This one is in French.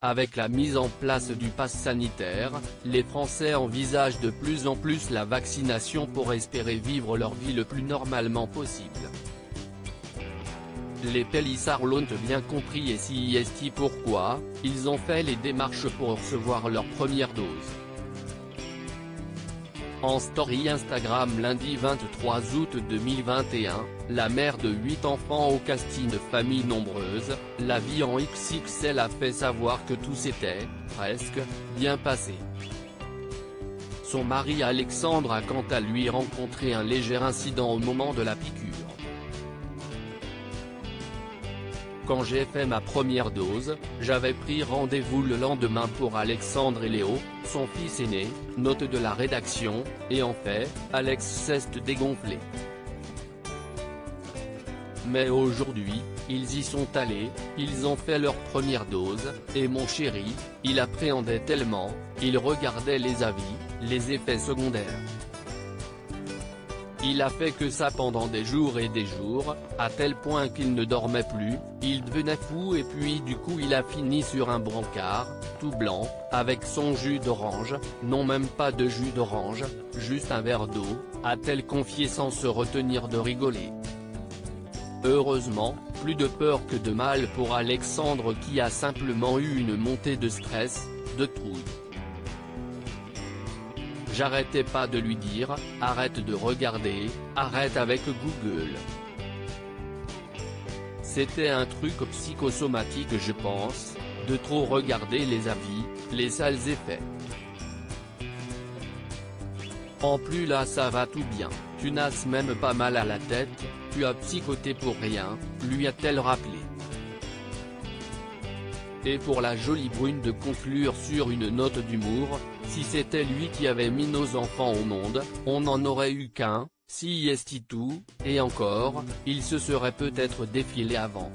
avec la mise en place du pass sanitaire, les Français envisagent de plus en plus la vaccination pour espérer vivre leur vie le plus normalement possible. Les Pélissards l'ont bien compris et si est pourquoi, ils ont fait les démarches pour recevoir leur première dose. En story Instagram lundi 23 août 2021, la mère de 8 enfants au casting de famille nombreuse, la vie en XXL a fait savoir que tout s'était, presque, bien passé. Son mari Alexandre a quant à lui rencontré un léger incident au moment de la piqûre. Quand j'ai fait ma première dose, j'avais pris rendez-vous le lendemain pour Alexandre et Léo, son fils aîné, note de la rédaction, et en fait, Alex s'est dégonflé. Mais aujourd'hui, ils y sont allés, ils ont fait leur première dose, et mon chéri, il appréhendait tellement, il regardait les avis, les effets secondaires. Il a fait que ça pendant des jours et des jours, à tel point qu'il ne dormait plus, il devenait fou et puis du coup il a fini sur un brancard, tout blanc, avec son jus d'orange, non même pas de jus d'orange, juste un verre d'eau, a-t-elle confié sans se retenir de rigoler. Heureusement, plus de peur que de mal pour Alexandre qui a simplement eu une montée de stress, de trouille. J'arrêtais pas de lui dire, arrête de regarder, arrête avec Google. C'était un truc psychosomatique je pense, de trop regarder les avis, les sales effets. En plus là ça va tout bien, tu n'as même pas mal à la tête, tu as psychoté pour rien, lui a-t-elle rappelé. Pour la jolie brune de conclure sur une note d'humour, si c'était lui qui avait mis nos enfants au monde, on n'en aurait eu qu'un, si est tout, et encore, il se serait peut-être défilé avant.